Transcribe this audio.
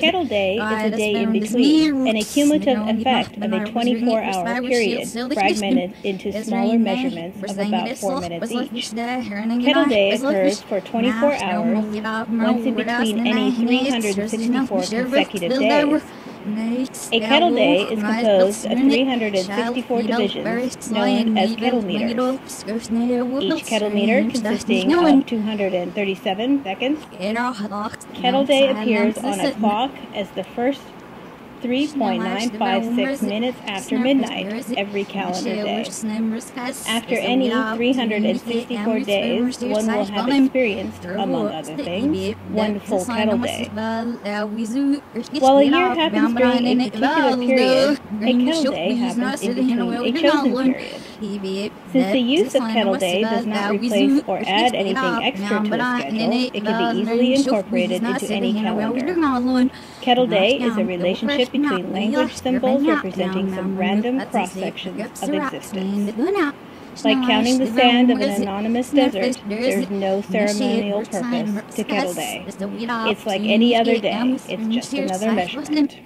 Kettle Day is a day in between, an accumulative effect of a 24 hour period fragmented into smaller measurements of about 4 minutes each. Kettle Day occurs for 24 hours, once in between any 364 consecutive days. A kettle day is composed of 364 divisions known as kettle meters, each kettle meter consisting of 237 seconds. Kettle day appears on a clock as the first 3.956 minutes after midnight every calendar day. After any 364 days, one will have experienced, among other things, one full kettle day. While a year happens during a particular period, a kettle day happens in between a chosen period. Since the use of kettle day does not replace or add anything extra to a schedule, it can be easily incorporated into any calendar. Kettle day is a relationship between language symbols representing some random cross-sections of existence. Like counting the sand of an anonymous desert, there's no ceremonial purpose to kettle day. It's like any other day, it's just another measurement.